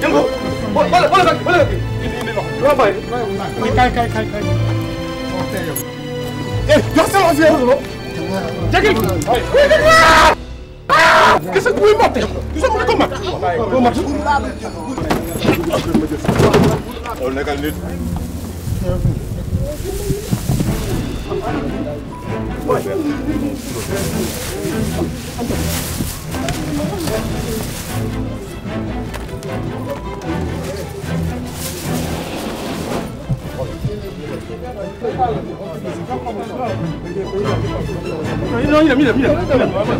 Jëngu wala wala wala indi indi loxo dama bàyyi kay kay kay kay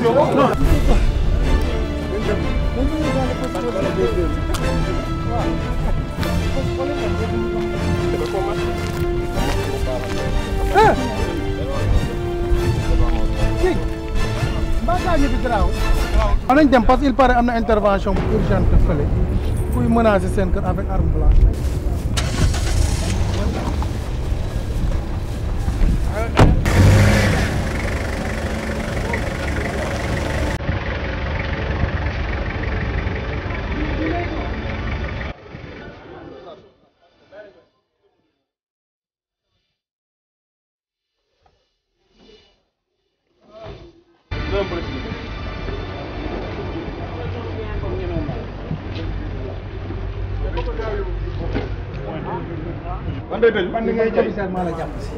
eh mbaa gaañu bi garaaw. Am nañ dem parce que il paraît am na intervention bu urgente fële kuy menacer seen kër avec arme day tëj. man ni ngay commissaire maa la jàpp si.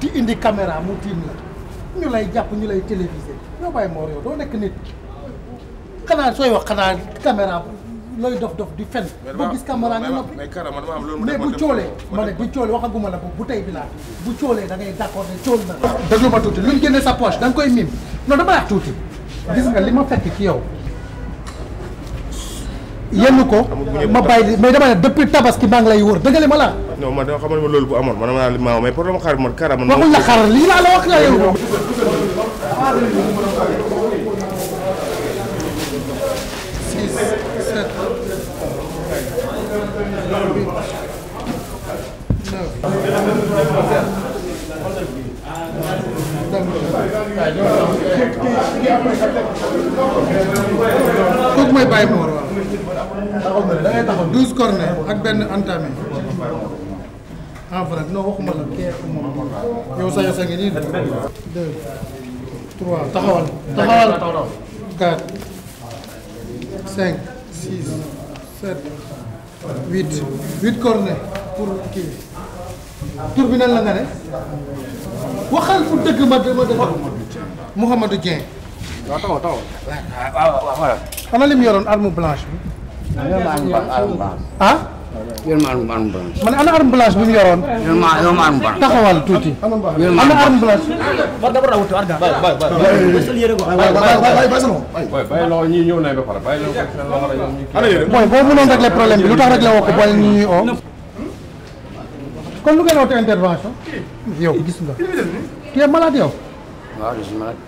di indi caméra mu tiim la. ñu lay jàpp ñu lay télévisé. ñoo bàyyi moor yow doo nekk nit. xanaa sooy wax xanaa caméra looy dof dof di fen. Boo gis caméra nga noppi. mais bu coolee ma ne bu coolee waxaguma la bu bu tey bi laa bu coolee da ngay d'accord ne cool na. Déglu ma tuuti. luñ génne sa poche da nga koy mim non dama wax tuuti. gis nga li ma fekk ci yow. Yenn ko ma bàyyi mais dama ne depuis tabaski maa ngi lay wër dëggale ma la. Non man dama xamal ma loolu bu amoon man dama li maaw mais problème xaar man Kara man waxuñ la xar lii laa la wax la yow. Six sept kooku mooy Mor waaw. Taxaw nga da ngay taxaw douze corner ak benn entamé. en vrai non waxuma la kee moom yow sa yosa ngi nii deux trois taxawal taxawal quatre cinq six sept huit huit corner pour kii tur bi nan la nga ne waxal fu dëgg ma ma dëgg Mouhamadou Dieng waaw taxaw taxaw. xanaa li mu yoroon arme blanche bi yor ma arme blanche ah yor ma arme blanche. ma ne ana arme blanche bi mu yoroon yor ma yor ma arme blanche. taxawal tuuti yor ma ana arme arme blanche bàyyi loxo ñii ñëw nañ ba pare bàyyi loxo mooy boo mënoon régler problème bi lu tax régler woo ko boole ñuy oo kon lu ngeen woote intervention yow gis nga tu es malade yow waaw je suis malade.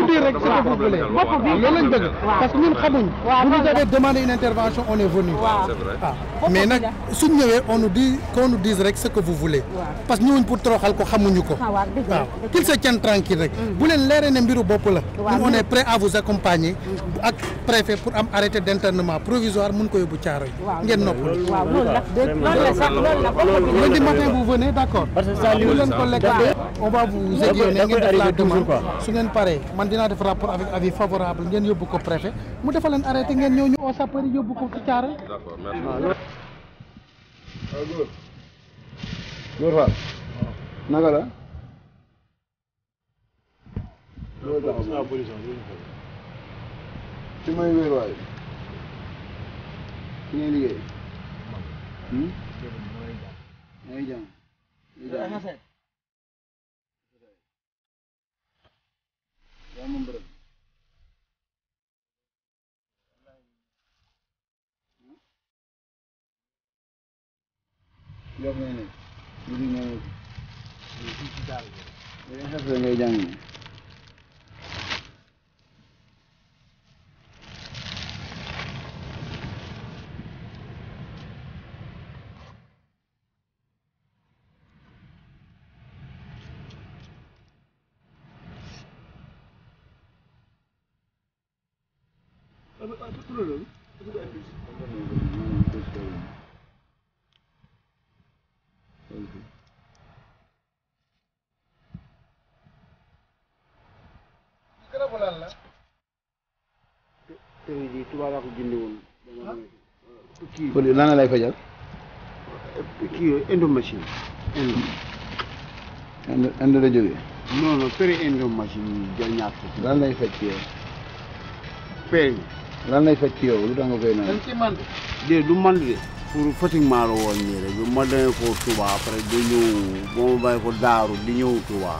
dire rek ce que vous voulez bopp bi loolu lañ bëgg. Parce que ñun xamuñ. Vous nous avez demandé une intervention on est venu. Ah. Mais nag suñ ñëwee on nous dit qu'on nous dise rek ce que vous voulez. Parce que ñëwuñ pour toroxal ko xamuñu ko. Waaw qu'il se tienne tranquille rek. Bu leen leeree ne mbiru bopp la. Ñun on est prêt à vous accompagner ak préfet pour am arrêté d'internement provisoire mun ko yóbbu caaro yi. Ngeen noppal waaw loolu la. Loolu la sax loolu la. bopp bi lundi matin vous venez d'accord. Bu leen ko lekk. on va vous aiguillonner ngeen def la demande su ngeen paree man dinaa def rapport avec avis favorable ngeen yóbbu ko préfet mu defal leen arrêté ngeen ñëw ñu au sapeur yi yóbbu ko ci caaro yi D'accord, merci. Góor Fall. naka la. loolu taxaw ci may wéer waay. fi ngay liggéey. yaa ngi jàng. yaa ngi jàng. Yaa moom bërëb. yow ngay nekk. ñu ngi ñëw. yaa ngi xas ngay lan lay fajal? Kii indo machine. Indo. Indo la jógee. Non non indo machine yi jël ñaar fukki lan lay faj ci yow? Lan lay faj ci yow? Lu tax nga koy naan? Dañ ci mànd de du man de. Pour fatiguement la woon nii rek. Ma demee ko Touba après di ñëw ba ma bàyyi ko Daaru di ñëw Touba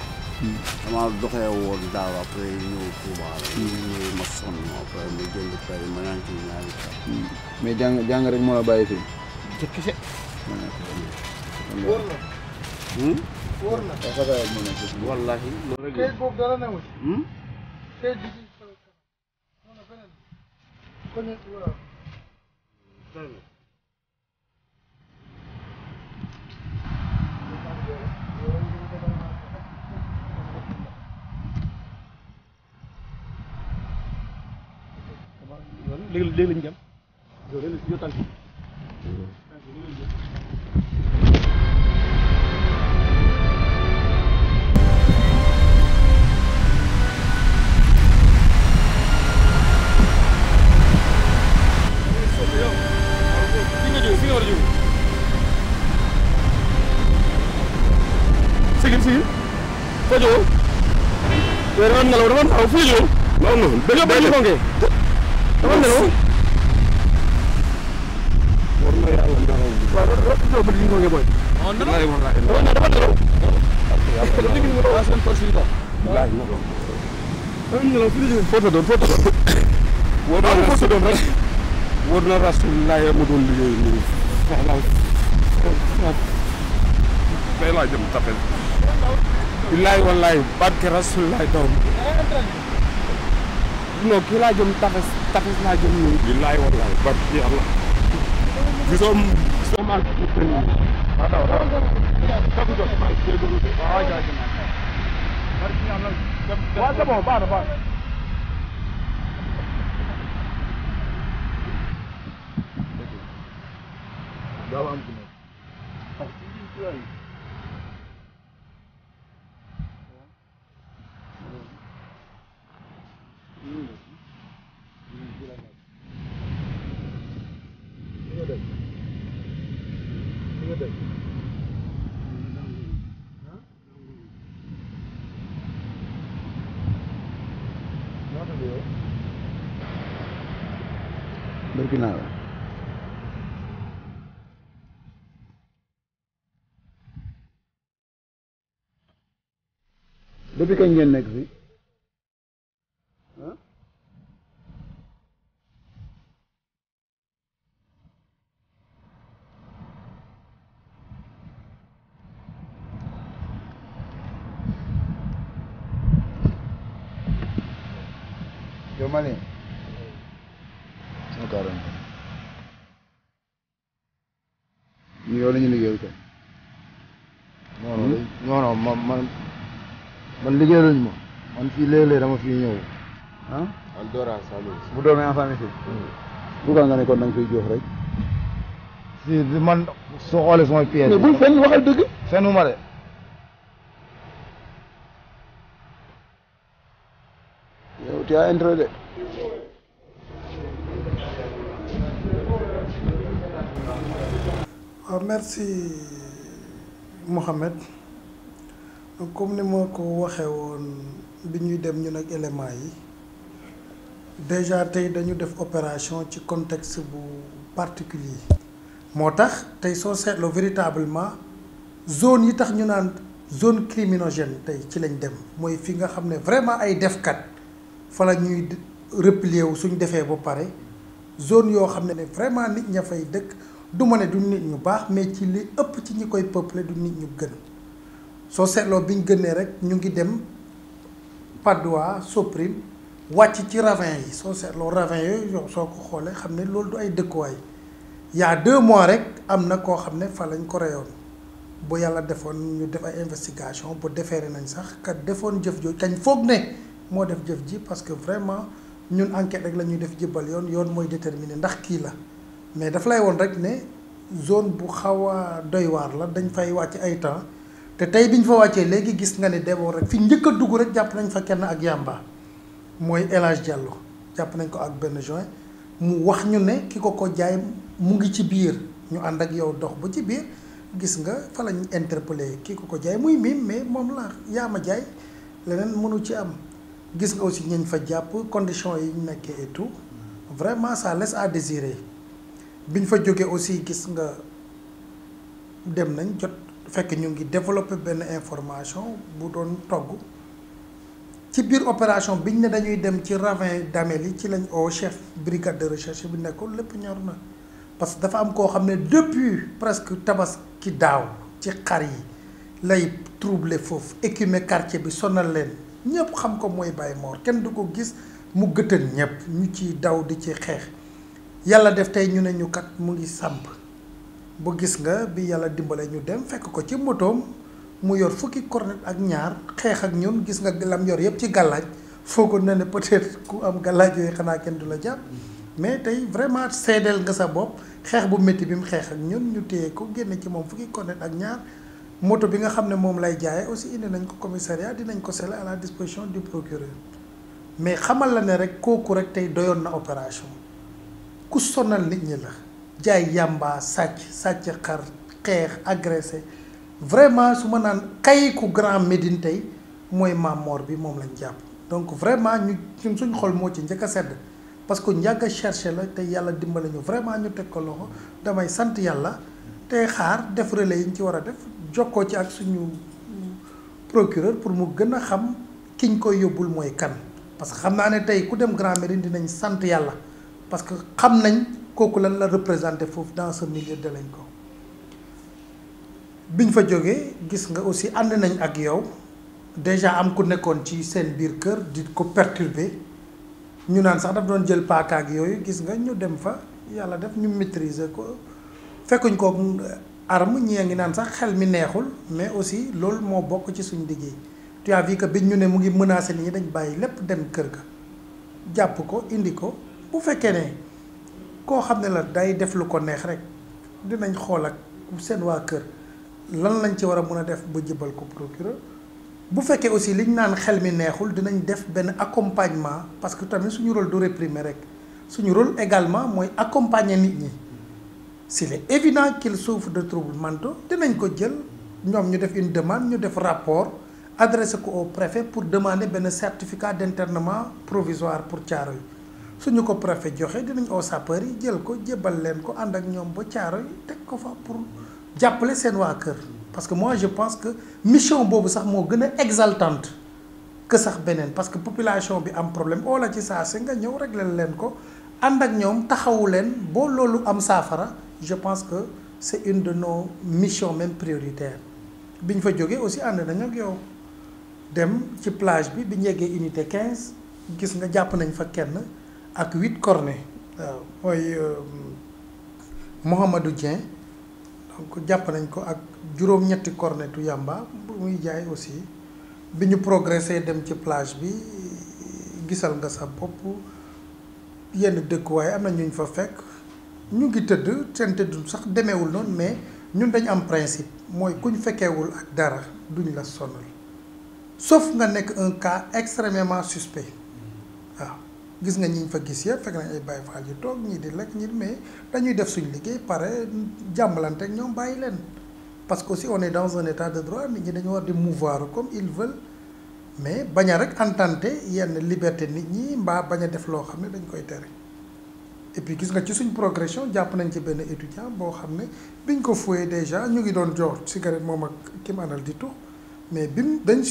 dama doxee woon Daaru après ñëw Touba ñëw ma sonn après ma jënd pere ma naan ci ñaari sax mais jàng jàng rek moo la bàyyi fii. Te wóor na. Wóor na. Wallahi kayit boobu dara newu ci Hmm? kayit bi ci non léegi léegi lañu jëm. Léegi yow tànk sigil sigil foo jógoo yow dama nelaw dama nelaw foo jógoo non non dëgg ba ñu konge dama nelaw war na yàlla nelaw bi. waaw loolu loolu loolu bëri na ñu booy. waaw nelaw waaw nelaw dafa nelaw. parce que dañu nelaw à seen poche yi daal. waaw dañu nelaw fi ñu jógee foo doon foo doon. wóor na rasul doon rek. wóor na rasul laay ma doon liggéey nii. waaw tey laa jëm tapel. billaay wallaay barke rasul laay doon. Non kii laa jëm tafes tafes laa jëm nii billaay wallaay barke yàlla gisoo gisoo maa ngi tudd nii waaw daw tagu jot maa ngi jégalu de waaw jaajëf barke yàlla waaw Burkina la depuis kañ ngeen nekk fi yow Malien liggéeyaluñ ma man fii léeg-léeg dama fii ñëw. Ah bu doomee en famille fii. Bu nga ne kon da nga fiy jox rek. Si man soo xoolee samay pièces mais bul fenn waxal dëgg. Fenuma de. Yow tu as intérêt de. Waaw merci Mohamed. donc comme ni ma ko waxee woon bi ñuy dem ñun ak éléments yi déjà tey dañu def opération ci contexte bu particulier. Moo tax tey soo seetloo véritablement zone yi tax ñu naan zone criminogène tey ci lañ dem mooy fi nga xam vraiment ay defkat fa la ñuy replier wu suñ defee ba pare. Zone yoo xam ne vraiment nit ña fay dëkk du ma du nit ñu baax mais ci li ëpp ci ñi koy peuplé du nit ñu gën soo seetloo biñ gënee rek ñu ngi dem Padoua Soprim wàcc ci ravin yi. Soo seetloo ravin yooyu yow ko xoolee xam ne du ay dëkkuwaay. Y a deux mois rek am na koo ne fa lañ ko reyoon. Bu defoon ñu def investigation bu defeere nañ sax kat defoon jëf jooju kañ ne def parce que vraiment ñun enquête rek la ñuy def jëbbal yoon yoon déterminer ndax la. Mais daf lay rek ne zone bu doy la dañ fay wàcc ay temps te tey bi ñu fa wàccee léegi gis nga ne d'abord rek fi njëkk a dugg rek jàpp nañ fa kenn ak yàmba mooy El Diallo. Jàpp nañ ko ak benn juin mu wax ñu ne ki ko jaay mu ngi ci biir. Ñu ànd ak yow dox ba ci biir. Gis nga fa lañ interpellé ki ko jaay. Muy miim mais moom la yaa ma jaay. Leneen mënu ci am. Gis nga aussi ñañ fa jàpp conditions yi ñu nekkee et tout. Vraiment ça laisse à désirer. Biñ fa jógee aussi gis nga dem nañ jot fekk ñu ngi développé benn information bu doon togg. Ci biir opération biñ ne dañuy dem ci ravin d'Amélie ci lañ oo chef brigade de recherche bi nekkoon lépp ñor na. Parce que dafa am koo xam ne depuis presque tabaski daaw ci xar yi lay troubler foofu écumer quartier bi sonal leen. Ñëpp xam ko mooy Baye Mor. Kenn du ko gis mu gëtën ñëpp ñu ci daw di ci xeex. Yàlla def tey ñu ne ñu kat mu ngi sàmp bu gis nga bi yàlla dimbale ñu dem fekk ko ci motoom mu yor fukki cornet ak ñaar xeex ak ñun gis nga lam yor yëpp ci gàllaaj foogoon na ne peut-être ku am gàllaaj yooyu xanaa kenn du la jàpp. mais tey vraiment seedeel nga sa bopp xeex bu métti bi mu xeex ak ñun ñu téye ko génne ci moom fukki cornet ak ñaar moto bi nga xam ne moom lay jaayee aussi indi nañ ko commissariat dinañ ko sele à la disposition du procureur. mais xamal la ne rek kooku rek tey doyoon na opération ku nit ñi la. Jaay yàmbaa sàcc sàcc xar agressé. Vraiment su ma naan kay ku Grand Médine tey mooy Mamor bi moom donc vraiment ñu ñun suñ xol moo ci njëkk a sedd. Parce que njàgg a cherché la te yàlla dimbale ñu. Vraiment ñu teg ko loxo. Damay sant te xaar def relais yi ñu ci war a def. Jokkoo ci procureur pour mu gën a xam kiñ koy yóbbul mooy parce que xam naa ne tey ku dem Grand Médine dinañ sant parce que kooku lan la représenté foofu dans ce milieu ko biñ fa jógee gis nga aussi ànd nañ ak yow. Déjà am ku nekkoon ci seen biir kër di ko perturber. Ñu naan sax daf doon jël paaka ak yooyu gis nga ñu dem fa yàlla def ñu maîtriser ko. Fekkuñ ko arme ñi ngi naan sax xel mi neexul mais aussi loolu moo bokk ci suñu liggéey. Tu as vu que biñ ñu ne mu ngi menacé nit ñi dañ bàyyi lépp dem kër ga. Jàpp ko indi ko. Bu fekkee ne koo xam ne la day def lu ko neex rek dinañ xool ak seen waa kër lan lañ ci war a a aussi liñ naan xel mi neexul dinañ def benn accompagnement parce que tamit suñu rôle du réprimer rek. Suñu également mooy accompagner nit s'il est évident qu'il souffre de troubles mentaux dinañ ko jël ñoom ñu def une demande ñu def rapport adressé ko au préfet pour demander benn certificat d'internement provisoire pour Thiaroye suñu ko préfet joxe dinañ sapeur yi jël ko ko ak ba pour parce que moi je pense que mission boobu sax exaltante que sax parce que population bi am problème la ci nga ñëw régler leen ko ak taxawu am je pense que c'est une de nos missions même prioritaires. Bi fa aussi ànd nañ ak yow. Dem ci plage bi bi unité 15 gis nga nañ fa kenn ak huit cornets. Waaw mooy Dieng. Donc jàpp nañ ko ak juróom-ñetti aussi. Bi ñu progressé dem plage bi gisal nga sa bopp. Yenn dëkkuwaay am na fa fekk. Ñu ngi tëdd seen tëdd sax demeewul noonu mais principe. Mooy fekkeewul ak dara duñ la sonal. Sauf nga nekk un cas extrêmement suspect gis nga ñi ñu fa gis yëpp fekk nañ ay Baye Fall yu toog ñii di lekk ñi mais dañuy def suñ liggéey pare jàmbalante ak ñoom bàyyi leen. Parce que on est dans un état de droit nit ñi dañu war comme ils veulent mais bañ a rek entente yenn liberté nit ñi mbaa bañ a def et puis gis nga ci suñ progression jàpp nañ ci benn étudiant déjà ñu ngi doon jox cigarette moom mais dañ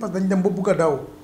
parce que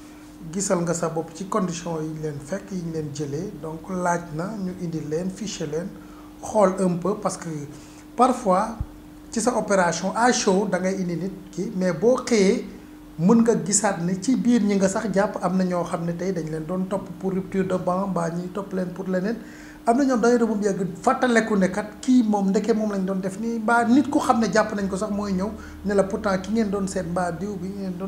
gisal nga sa bopp ci condition yi ñu leen yi ñu donc laaj na ñu indi leen un peu parce que parfois ci sa opération à chaud da ngay indi nit ki mais boo xëyee mën nga gisaat ne ci biir ñi nga sax jàpp am na ñoo xam dañ leen doon topp pour rupture de ban pour leneen. Am na ñoom da ngay dem ba mu yàgg ne kat kii moom ndeke moom lañ doon def nit ku doon doon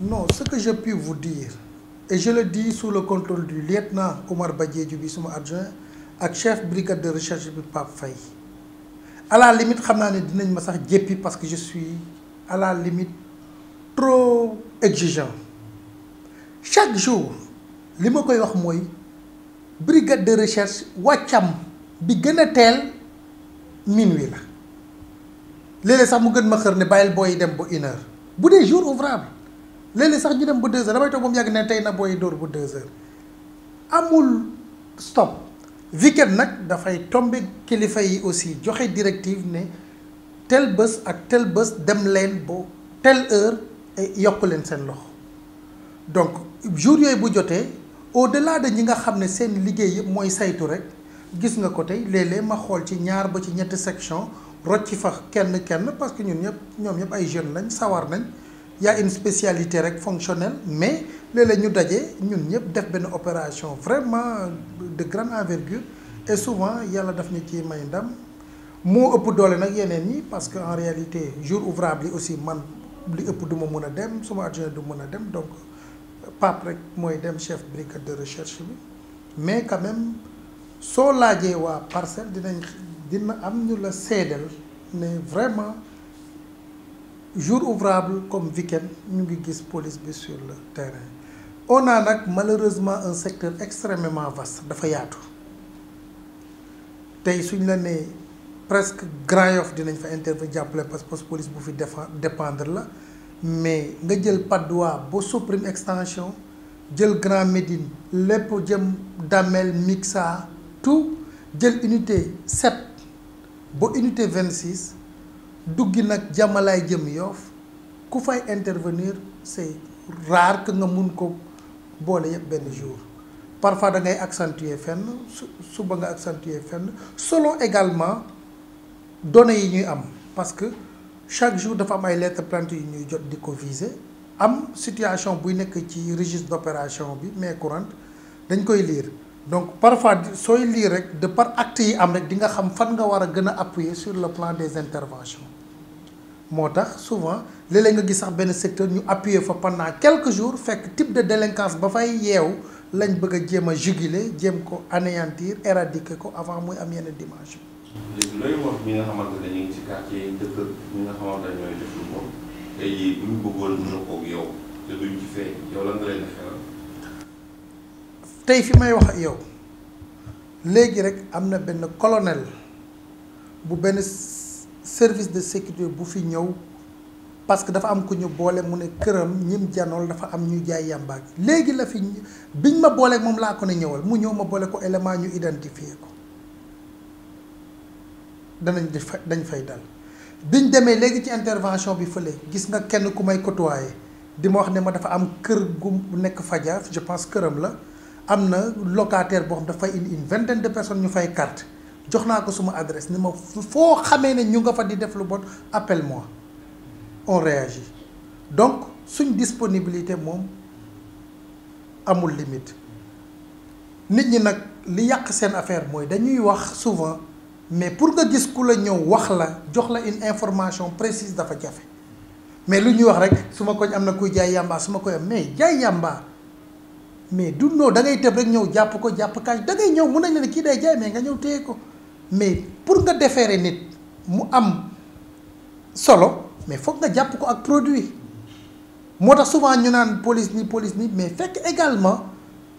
non ce que je puis vous dire et je le dis sous le contrôle du lieutenant Oumar Badiédjiou bi suma adjoint ak chef brigade de recherche bi Pape Faye. À la limite xam naa ne dinañ ma sax parce que je suis à la limite trop exigeant. Chaque jour li ma koy wax mooy brigade de recherche wàccam bi minuit la. Léeg-léeg sax mu ma xër ne bàyyil booy dem une heure. Jour ouvrable léeg-léeg sax ñu dem ba deux heures damay toog ba mu yàgg ne tey na booy dóor ba deux heures. Amul stop. Weekend nag dafay tombe kilifa yi aussi joxe directive ne tel bés ak tel bés dem leen ba telle heure yokk leen seen loxo. Donc jour yooyu bu jotee au-delà de ñi nga xam ne seen liggéey yëpp mooy saytu rek gis nga ko tey léeg-léeg ma xool ci ñaar ba ci ñetti section kenn kenn parce que ñun ñëpp ñoom ñëpp ay jeunes lañ y a une spécialité rek fonctionnelle mais léeg-léeg ñu daje ñun ñëpp def benn opération vraiment de grande envergure et souvent yàlla daf ñu ci may ndam. Moo ëpp doole nag yeneen ñi parce que en réalité jour ouvrable aussi man li ëpp du ma dem suma adjoint du mën dem donc Pape rek mooy dem chef brigade de recherche bi. Mais quand même soo laajee waa parcelle dinañ dina am ñu la seedal ne vraiment jour ouvrable comme weekend ñu ngi gis police sur le terrain. On a malheureusement un secteur extrêmement vaste dafa yaatu. Tey suñ la presque Grand Yoff dinañ fa intervenir jàppale parce que police bu fi défa dépendre la. Mais nga jël Patte d'Oie ba Soprim extension jël Grand Médine lépp jëm Damel Mixa tout jël unité 7 ba unité 26 duggi nag jàmmalaay jëm Yoff ku fay intervenir c'est rare que nga mun ko boole yëpp benn jour. Parfois da ngay accentuer fenn su suba nga accentuer fenn selon également données yi ñuy am parce que chaque jour dafa am ay lettres plaintes yu ñuy jot di ko viser. Am situation buy nekk ci registre d'opération bi mais courante dañ koy lire. Donc parfois sooy lire rek de par acte yi am rek di nga xam fan nga war a gën a appuyer sur le plan des interventions moo tax souvent léeg-léeg nga gis sax benn secteur ñu appuyer fa pendant quelques jours fekk type de délinquance ba fay yeew lañ bëgg a jéem a juguler jéem ko anéantir éradiquer ko avant muy am yenn dimension. léegi looy wax ñi nga xamante ne ñu ngi ci quartier yi dëkk ñi nga xamante ne ñooy def lu bon? Tey jii bu ñu bëggoon mën a koog yow te duñ ci feeñ yow lan nga leen di xelal? tey fi may wax ak yow léegi rek am na benn colonel bu benn service de sécurité bu fi ñëw parce que dafa am ku ñu boole mu ne këram ñim janool dafa am ñu jaay yàmbaag léegi la fi biñ ma booleeg moom laa ko ne ñëwal mu ñëw ma boole ko élément ñu identifier ko. Danañ dañ fay dal. Biñ demee léegi ci intervention bi fële gis nga kenn ku may côtoyer di ma wax ne ma dafa am kër gu nekk Fadia je pense këram la am na locataire boo xam dafay indi une vingtaine de personnes ñu fay carte. Jox naa ko suma adresse ni ne ñu nga appelle-moi. On réagit. Donc suñ disponibilité moom amul limite. Nit ñi nag affaire souvent mais pour nga gis ku une information précise mais lu ñuy wax rek su ma koñ am na kuy jaay yàmbaa mais mais du noo da ngay tëb rek ñëw jàpp ko jàpp kaaj da mais pour nga déférer nit mu am solo mais foog nga jàpp ko ak produit. Moo tax souvent ñu naan police ni police ni mais fekk également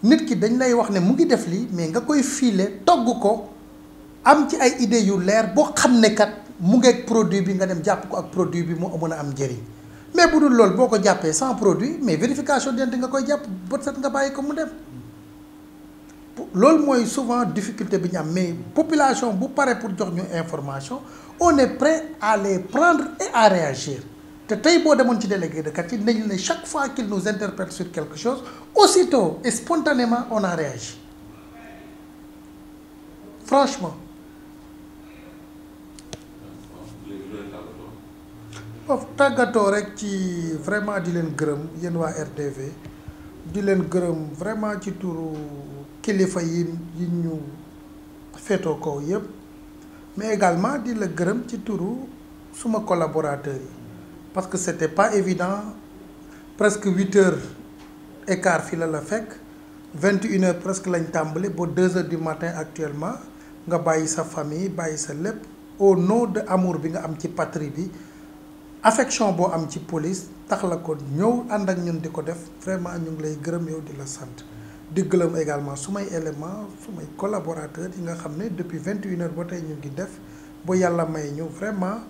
nit ki dañ lay wax ne mu ngi def mais nga koy filer togg ko am ci ay idées yu leer ne kat mu produit bi nga dem ko produit bi mu am mais bu dul loolu boo sans produit mais vérification d'identité nga loolu mooy souvent difficulté bi ñu am mais population bu pare pour jox ñu information on est prêt à les prendre et à réagir. Te délégué de chaque fois qu'il nous interpelle sur quelque chose aussitôt et spontanément on a réagi. Franchement. Tàggatoo rek ci vraiment di leen gërëm yéen RTV di leen gërëm vraiment ci turu kilifa yi yi ñu féetoo kaw yëpp mais également di la gërëm ci turu suma collaborateurs yi parce que c'était pas évident. Presque huit heures quart fi la la fekk vingt et une heures presque lañ tàmbali ba deux heures du matin actuellement nga bàyyi sa famille bàyyi sa lépp au nom de amour bi nga am ci patrie bi affection boo am ci police tax la ko ñëw ànd ak ñun di ko def. Vraiment ñu ngi lay gërëm yow di la sant. Di gërëm également sumay élément collaborateurs yi nga xam ne depuis vingt et une heures ba tey ñu ngi def yàlla may ñu vraiment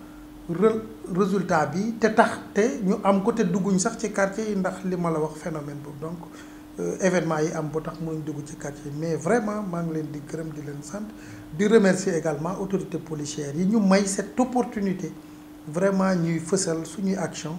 résultat bi te tax te ñu am ko te dugguñ sax ci quartier yi ndax li ma la wax phénomène boobu. Donc événement yi am ba tax mënuñ dugg ci quartier mais vraiment maa ngi leen di gërëm di leen sant. Di remercier également autorités policières yi ñu may cette opportunité vraiment ñuy fësal suñuy action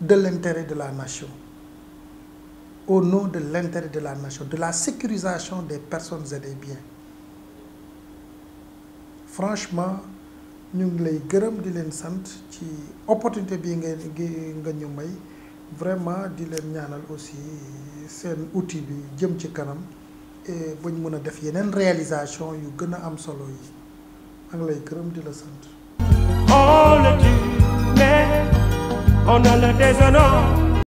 de l'intérêt de la nation. Au nom de l'intérêt de la nation de la sécurisation des personnes et des biens. Franchement ñu ngi lay gërëm di leen sant ci opportunité bii nga ñu vraiment di leen ñaanal aussi seen outil bi jëm et bañ mën a def yeneen réalisation yu gën a am solo yi. Maa ngi la on a le déshonneur